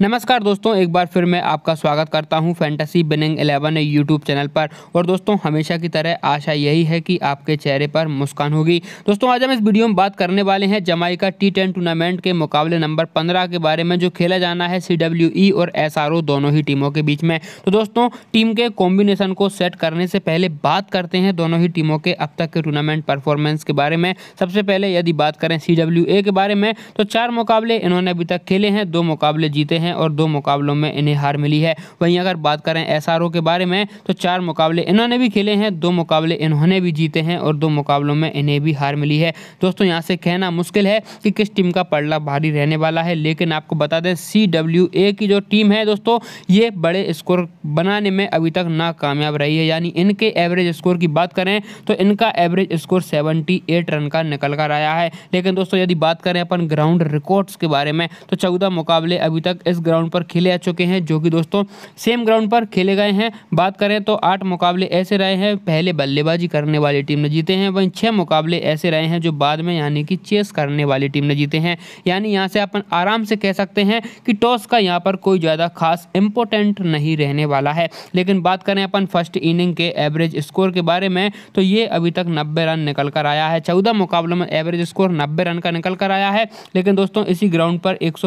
नमस्कार दोस्तों, एक बार फिर मैं आपका स्वागत करता हूँ फैंटेसी बिनिंग 11 यूट्यूब चैनल पर। और दोस्तों, हमेशा की तरह आशा यही है कि आपके चेहरे पर मुस्कान होगी। दोस्तों, आज हम इस वीडियो में बात करने वाले हैं जमाइका टी टेन टूर्नामेंट के मुकाबले नंबर 15 के बारे में, जो खेला जाना है सी e और SRO दोनों ही टीमों के बीच में। तो दोस्तों, टीम के कॉम्बिनेशन को सेट करने से पहले बात करते हैं दोनों ही टीमों के अब तक के टूर्नामेंट परफॉर्मेंस के बारे में। सबसे पहले यदि बात करें सी के बारे में तो चार मुकाबले इन्होंने अभी तक खेले हैं, दो मुकाबले जीते हैं। हैं और दो मुकाबलों में इन्हें हार मिली है। वहीं अगर बात करें एसआरओ के बारे में तो चार मुकाबले इन्होंने भी खेले हैं, दो मुकाबले इन्होंने भी जीते हैं और दो मुकाबलों में इन्हें भी हार मिली है। दोस्तों, यहाँ से कहना मुश्किल है कि किस टीम का पड़ला भारी रहने वाला है, लेकिन आपको बता दें सी की जो टीम है दोस्तों, ये बड़े स्कोर बनाने में अभी तक नाकामयाब रही है। यानी इनके एवरेज स्कोर की बात करें तो इनका एवरेज स्कोर 78 रन का निकल कर आया है। लेकिन दोस्तों, यदि बात करें अपन ग्राउंड रिकॉर्ड्स के बारे में तो चौदह मुकाबले अभी तक इस ग्राउंड पर खेले आ चुके हैं, जो कि दोस्तों सेम ग्राउंड पर खेले गए हैं। बात करें तो आठ मुकाबले ऐसे रहे हैं, पहले बल्लेबाजी करने वाली टीम ने जीते हैं, वहीं छः मुकाबले ऐसे रहे हैं, जो बाद में यानी कि चेस करने वाली टीम ने जीते हैं। यानी यहाँ से अपन आराम से कह सकते हैं कि टॉस का यहाँ पर कोई ज़्यादा खास इंपॉर्टेंट नहीं रहने वाला है। लेकिन बात करें अपन फ़र्स्ट इनिंग के एवरेज स्कोर के बारे में तो ये अभी तक नब्बे रन निकल कर आया है। चौदह मुकाबलों में एवरेज स्कोर नब्बे रन का निकल कर आया है। लेकिन दोस्तों इसी ग्राउंड पर एक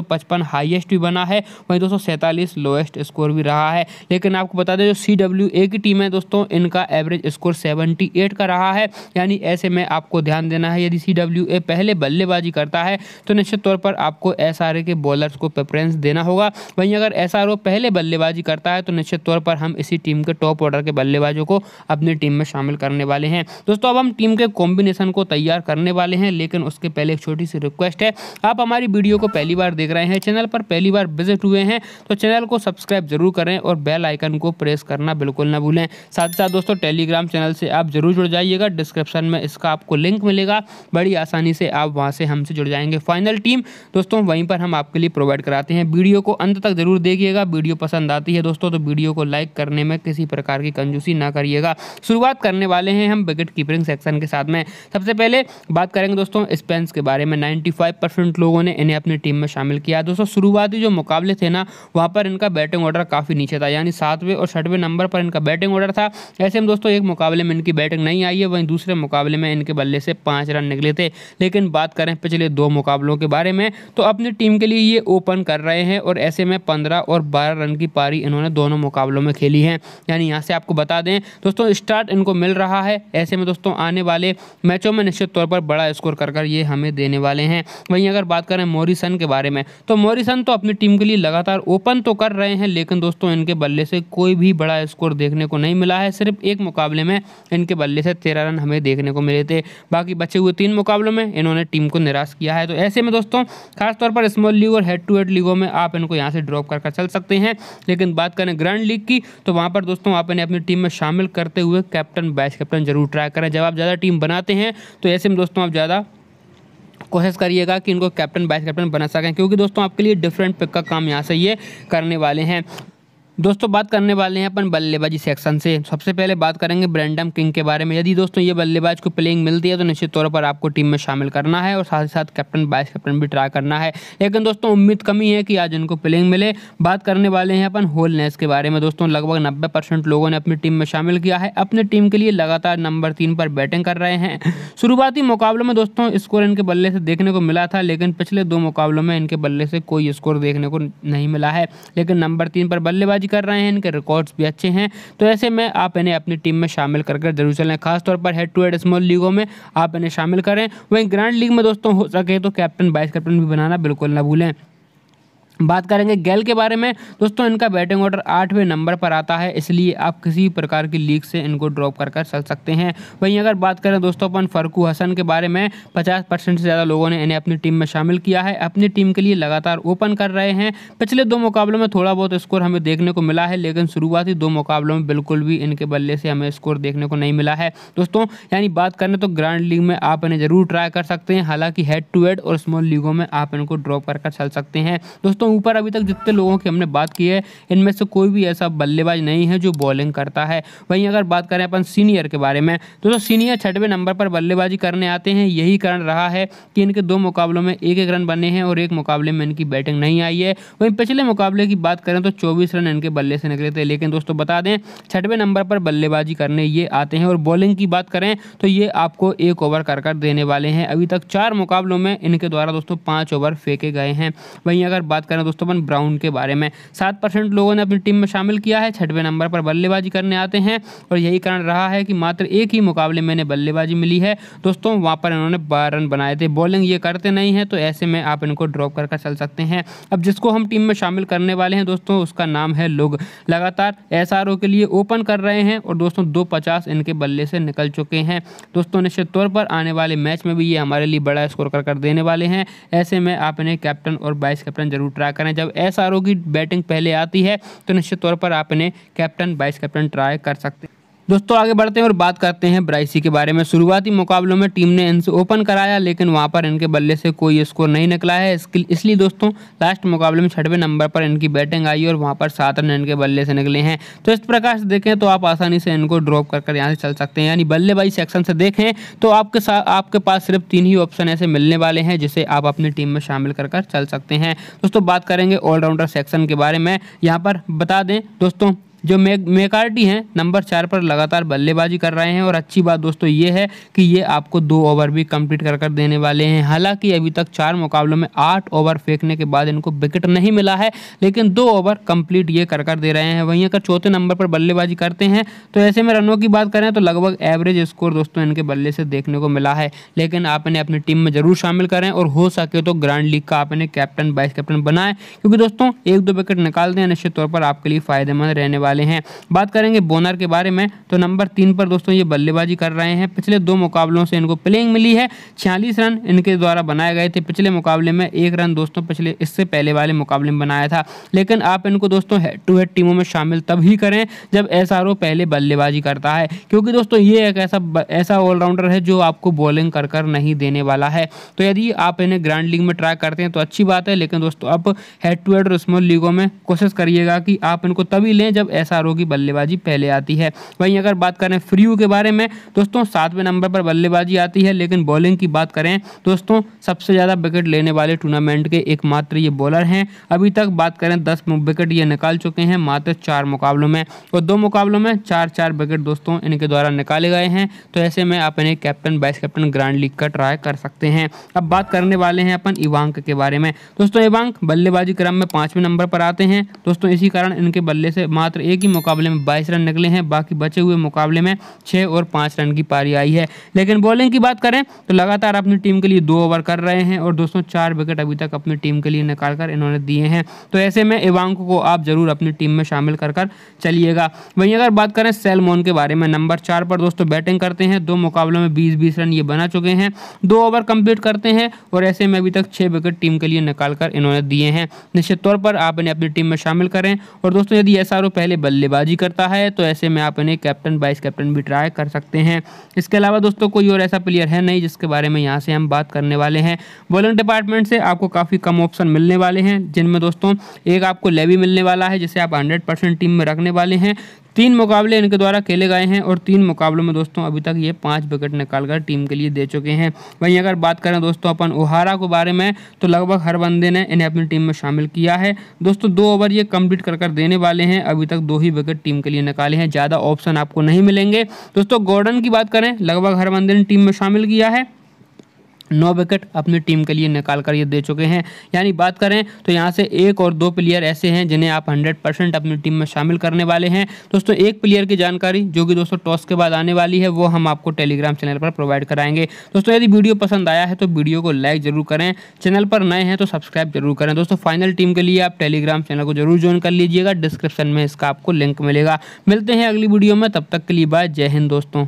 हाईएस्ट भी बना है वहीं दोस्तों सैंतालीस लोएस्ट स्कोर भी रहा है। लेकिन आपको बता दें, जो सी की टीम है दोस्तों, इनका एवरेज स्कोर सेवेंटी का रहा है। यानी ऐसे में आपको ध्यान देना है, यदि सी पहले बल्लेबाजी करता है तो निश्चित तौर पर आपको एस के बॉलर्स को प्रेफरेंस देना होगा। वहीं अगर एस पहले बल्लेबाजी करता है तो निश्चित तौर पर हम इसी टीम के टॉप ऑर्डर के बल्लेबाजों को अपनी टीम में शामिल करने वाले हैं। दोस्तों, अब हम टीम के कॉम्बिनेशन को तैयार करने वाले हैं, लेकिन उसके पहले एक छोटी सी रिक्वेस्ट है। आप हमारी वीडियो को पहली बार देख रहे हैं चैनल पर पहली बार विज़िट हुए हैं तो चैनल को सब्सक्राइब ज़रूर करें और बेल आइकन को प्रेस करना बिल्कुल ना भूलें। साथ साथ दोस्तों, टेलीग्राम चैनल से आप ज़रूर जुड़ जाइएगा। डिस्क्रिप्शन में इसका आपको लिंक मिलेगा। बड़ी आसानी से आप वहाँ से हमसे जुड़ जाएँगे। फाइनल टीम, दोस्तों, वहीं पर हम आपके लिए प्रोवाइड कराते हैं। वीडियो को अंत तक ज़रूर देखिएगा। वीडियो पसंद आती है दोस्तों तो वीडियो को लाइक करने में किसी प्रकार की कंजूसी ना करिएगा। शुरुआत करने वाले हैं हम विकेट कीपरिंग सेक्शन के साथ में। सबसे पहले बात करेंगे दोस्तों, स्पेंस के बारे में। 95 परसेंट लोगों ने इन्हें अपनी टीम में शामिल किया। दोस्तों, शुरुआती जो मुकाबले थे ना, वहाँ पर इनका बैटिंग ऑर्डर काफ़ी नीचे था, यानी सातवें और छठवें नंबर पर इनका बैटिंग ऑर्डर था। ऐसे में दोस्तों, एक मुकाबले में इनकी बैटिंग नहीं आई है, वहीं दूसरे मुकाबले में इनके बल्ले से पाँच रन निकले थे। लेकिन बात करें पिछले दो मुकाबलों के बारे में तो अपनी टीम के लिए ये ओपन कर रहे हैं और ऐसे में पंद्रह और बारह रन की पारी इन्होंने दोनों मुकाबलों में खेली है। यानी यहाँ से आपको बता दें, दोस्तों स्टार्ट इनको मिल रहा है। ऐसे में दोस्तों, आने वाले मैचों में निश्चित तौर पर बड़ा स्कोर कर कर ये हमें देने वाले हैं। वहीं अगर बात करें मोरिसन के बारे में तो मोरिसन तो अपनी टीम के लिए लगातार ओपन तो कर रहे हैं, लेकिन दोस्तों इनके बल्ले से कोई भी बड़ा स्कोर देखने को नहीं मिला है। सिर्फ़ एक मुकाबले में इनके बल्ले से तेरह रन हमें देखने को मिले थे। बाकी बचे हुए तीन मुकाबलों में इन्होंने टीम को निराश किया है। तो ऐसे में दोस्तों, खासतौर पर स्मॉल लीग और हेड टू हेड लीगों में आप इनको यहाँ से ड्रॉप कर चल सकते हैं। लेकिन बात करें ग्रैंड लीग की तो वहाँ पर दोस्तों आप इन्हें अपनी टीम में शामिल करते हुए कैप्टन वाइस कैप्टन ज़रूर ट्राई करें। जब आप ज़्यादा टीम बनाते हैं तो ऐसे में दोस्तों आप ज़्यादा कोशिश करिएगा कि इनको कैप्टन, वाइस कैप्टन बना सकें, क्योंकि दोस्तों आपके लिए डिफरेंट पिक का काम यहाँ से ये करने वाले हैं। दोस्तों, बात करने वाले हैं अपन बल्लेबाजी सेक्शन से। सबसे पहले बात करेंगे ब्रैंडम किंग के बारे में। यदि दोस्तों, ये बल्लेबाज को प्लेइंग मिलती है तो निश्चित तौर पर आपको टीम में शामिल करना है और साथ ही साथ कैप्टन वाइस कैप्टन भी ट्राई करना है। लेकिन दोस्तों, उम्मीद कमी है कि आज इनको प्लेइंग मिले। बात करने वाले हैं अपन होलनेस के बारे में। दोस्तों, लगभग नब्बे लोगों ने अपनी टीम में शामिल किया है। अपने टीम के लिए लगातार नंबर तीन पर बैटिंग कर रहे हैं। शुरुआती मुकाबलों में दोस्तों स्कोर इनके बल्ले से देखने को मिला था, लेकिन पिछले दो मुकाबलों में इनके बल्ले से कोई स्कोर देखने को नहीं मिला है। लेकिन नंबर तीन पर बल्लेबाजी कर रहे हैं, इनके रिकॉर्ड्स भी अच्छे हैं। तो ऐसे में आप इन्हें अपनी टीम में शामिल कर कर ज़रूर चलें। खासतौर पर हेड टू हेड स्मॉल लीगों में आप इन्हें शामिल करें। वहीं ग्रैंड लीग में दोस्तों हो सके तो कैप्टन वाइस कैप्टन भी बनाना बिल्कुल ना भूलें। बात करेंगे गैल के बारे में। दोस्तों, इनका बैटिंग ऑर्डर आठवें नंबर पर आता है, इसलिए आप किसी भी प्रकार की लीग से इनको ड्रॉप कर कर चल सकते हैं। वहीं अगर बात करें दोस्तों अपन फरकू हसन के बारे में, पचास परसेंट से ज़्यादा लोगों ने इन्हें अपनी टीम में शामिल किया है। अपनी टीम के लिए लगातार ओपन कर रहे हैं। पिछले दो मुकाबलों में थोड़ा बहुत स्कोर हमें देखने को मिला है, लेकिन शुरुआती दो मुकाबलों में बिल्कुल भी इनके बल्ले से हमें स्कोर देखने को नहीं मिला है। दोस्तों, यानी बात करें तो ग्रांड लीग में आप इन्हें ज़रूर ट्राई कर सकते हैं। हालाँकि हेड टू हेड और स्मॉल लीगों में आप इनको ड्रॉप कर कर चल सकते हैं। दोस्तों ऊपर अभी तक जितने लोगों की हमने बात की है, इनमें से कोई भी ऐसा बल्लेबाज नहीं है जो बॉलिंग करता है। वहीं अगर बात करें अपन सीनियर के बारे में दोस्तों सीनियर छठवें नंबर पर बल्लेबाजी करने आते हैं, यही कारण रहा है कि इनके दो मुकाबलों में एक एक रन बने हैं और एक मुकाबले में इनकी बैटिंग नहीं आई है। वहीं पिछले मुकाबले की बात करें तो चौबीस रन इनके बल्ले से निकले थे। लेकिन दोस्तों बता दें, छठवें नंबर पर बल्लेबाजी करने ये आते हैं। और बॉलिंग की बात करें तो ये आपको एक ओवर कर कर देने वाले हैं। अभी तक चार मुकाबलों में इनके द्वारा दोस्तों पाँच ओवर फेंके गए हैं। वहीं अगर बात करें दोस्तों, अपन ब्राउन के बारे में। सात परसेंट लोगों ने अपनी टीम में शामिल किया है। छठवें नंबर पर बल्लेबाजी करने आते हैं और यही कारण रहा है कि मात्र एक ही मुकाबले में बल्लेबाजी मिली है। दोस्तों, वहाँ पर इन्होंने बारह रन बनाए थे। बॉलिंग ये करते नहीं है तो ऐसे में आप इनको ड्रॉप कर चल सकते हैं। अब जिसको हम टीम में शामिल करने वाले हैं, दोस्तों, उसका नाम है लोग। लगातार एस के लिए ओपन कर रहे हैं और दोस्तों, दो पचास इनके बल्ले से निकल चुके हैं। दोस्तों, निश्चित तौर पर आने वाले मैच में भी ये हमारे लिए बड़ा स्कोर कर कर देने वाले हैं। ऐसे में आप इन्हें कैप्टन और वाइस कैप्टन ज़रूर ट्राई करें? जब एस की बैटिंग पहले आती है तो निश्चित तौर पर आप इन्हें कैप्टन, वाइस कैप्टन ट्राई कर सकते हैं। दोस्तों, आगे बढ़ते हैं और बात करते हैं ब्राइसी के बारे में। शुरुआती मुकाबलों में टीम ने इनसे ओपन कराया, लेकिन वहाँ पर इनके बल्ले से कोई स्कोर नहीं निकला है। इसलिए दोस्तों, लास्ट मुकाबले में छठवें नंबर पर इनकी बैटिंग आई और वहाँ पर सात रन इनके बल्ले से निकले हैं। तो इस प्रकार से देखें तो आप आसानी से इनको ड्रॉप कर कर यहाँ से चल सकते हैं। यानी बल्लेबाजी सेक्शन से देखें तो आपके साथ आपके पास सिर्फ़ तीन ही ऑप्शन ऐसे मिलने वाले हैं, जिसे आप अपनी टीम में शामिल कर कर चल सकते हैं। दोस्तों, बात करेंगे ऑलराउंडर सेक्शन के बारे में। यहाँ पर बता दें, दोस्तों जो मे, मेकार्टी हैं, नंबर चार पर लगातार बल्लेबाजी कर रहे हैं और अच्छी बात दोस्तों ये है कि ये आपको दो ओवर भी कंप्लीट कर कर देने वाले हैं। हालाँकि अभी तक चार मुकाबलों में आठ ओवर फेंकने के बाद इनको विकेट नहीं मिला है, लेकिन दो ओवर कंप्लीट ये कर कर दे रहे हैं। वहीं अगर चौथे नंबर पर बल्लेबाजी करते हैं तो ऐसे में रनों की बात करें तो लगभग एवरेज स्कोर दोस्तों इनके बल्ले से देखने को मिला है। लेकिन आप इन्हें अपनी टीम में ज़रूर शामिल करें और हो सके तो ग्रांड लीग का आप इन्हें कैप्टन, वाइस कैप्टन बनाएँ, क्योंकि दोस्तों एक दो विकेट निकाल दें निश्चित तौर पर आपके लिए फ़ायदेमंद रहने वाले वाले हैं। बात करेंगे बोनर के बारे में तो नंबर तीन पर दोस्तों ये बल्लेबाजी कर रहे हैं। पिछले दो मुकाबलों से इनको प्लेइंग मिली है। छियालीस रन इनके द्वारा बनाए गए थे। पिछले मुकाबले में एक रन दोस्तों पिछले, इससे पहले वाले मुकाबले में बनाया था। लेकिन आप इनको दोस्तों हेड टू हेड टीमों में शामिल तभी करें जब एस पहले बल्लेबाजी करता है। क्योंकि दोस्तों ये एक ऐसा ऐसा ऑलराउंडर है जो आपको बॉलिंग कर कर नहीं देने वाला है। तो यदि आप इन्हें ग्रांड लीग में ट्राई करते हैं तो अच्छी बात है, लेकिन दोस्तों आप हेड टू हेड और स्मॉल लीगों में कोशिश करिएगा कि आप इनको तभी लें जब एस की बल्लेबाजी पहले आती है। वहीं अगर बात करें फ्रीयू के बारे में, दोस्तों, सातवें नंबर पर बल्लेबाजी आती है, लेकिन बॉलिंग की बात करें, दोस्तों, सबसे ज़्यादा विकेट लेने वाले टूर्नामेंट के एकमात्र ये बॉलर हैं। अभी तक बात करें, दस विकेट ये निकाल चुके हैं, मात्र चार मुकाबलों में। और दो मुकाबलों में चार चार विकेट दोस्तों, इनके द्वारा निकाले गए हैं। तो ऐसे में आप इन्हें captain vice captain grand league का ट्राई कर सकते हैं। अब बात करने वाले हैं अपन इवांक के बारे में। दोस्तों, इवांक बल्लेबाजी क्रम में पाँचवें नंबर पर आते हैं। दोस्तों, इसी कारण इनके बल्ले से मात्र एक ही मुकाबले में बाईस रन निकले हैं। बाकी बचे हुए मुकाबले में छः और पाँच रन की पारी आई है। लेकिन बॉलिंग की बात करें तो लगातार अपनी टीम के लिए दो ओवर कर रहे हैं और दोस्तों चार विकेट अभी तक अपनी टीम के लिए निकाल कर इन्होंने दिए हैं। तो ऐसे में इवांको को आप ज़रूर अपनी टीम में शामिल कर कर चलिएगा। वहीं अगर बात करें सेलमोन के बारे में, नंबर चार पर दोस्तों बैटिंग करते हैं। दो मुकाबलों में बीस बीस रन ये बना चुके हैं। दो ओवर कंप्लीट करते हैं और ऐसे में अभी तक छः विकेट टीम के लिए निकाल कर इन्होंने दिए हैं। निश्चित तौर पर आप इन्हें अपनी टीम में शामिल करें। और दोस्तों यदि एस पहले बल्लेबाजी करता है तो ऐसे में आप इन्हें कैप्टन वाइस कैप्टन भी ट्राई कर सकते हैं। इसके अलावा दोस्तों, कोई और ऐसा प्लेयर है नहीं जिसके बारे में यहाँ से हम बात करने वाले हैं। बॉलिंग डिपार्टमेंट से आपको काफ़ी कम ऑप्शन मिलने वाले हैं, जिनमें दोस्तों, एक आपको लेवी मिलने वाला है, जिसे आप हंड्रेड टीम में रखने वाले हैं। तीन मुकाबले इनके द्वारा खेले गए हैं और तीन मुकाबलों में दोस्तों अभी तक ये पाँच विकेट निकालकर टीम के लिए दे चुके हैं। वहीं अगर बात करें दोस्तों अपन ओहारा के बारे में तो लगभग हर बंदे ने इन्हें अपनी टीम में शामिल किया है। दोस्तों दो ओवर ये कंप्लीट कर कर देने वाले हैं, अभी तक दो ही विकेट टीम के लिए निकाले हैं, ज़्यादा ऑप्शन आपको नहीं मिलेंगे। दोस्तों गॉर्डन की बात करें, लगभग हर बंदे ने टीम में शामिल किया है। नौ विकेट अपनी टीम के लिए निकाल कर ये दे चुके हैं। यानी बात करें तो यहाँ से एक और दो प्लेयर ऐसे हैं जिन्हें आप हंड्रेड परसेंट अपनी टीम में शामिल करने वाले हैं। दोस्तों, एक प्लेयर की जानकारी जो कि दोस्तों टॉस के बाद आने वाली है, वो हम आपको टेलीग्राम चैनल पर प्रोवाइड कराएँगे। दोस्तों, यदि वीडियो पसंद आया है तो वीडियो को लाइक ज़रूर करें। चैनल पर नए हैं तो सब्सक्राइब ज़रूर करें। दोस्तों फाइनल टीम के लिए आप टेलीग्राम चैनल को ज़रूर ज्वाइन कर लीजिएगा। डिस्क्रिप्शन में इसका आपको लिंक मिलेगा। मिलते हैं अगली वीडियो में। तब तक के लिए बाय जय हिंद दोस्तों।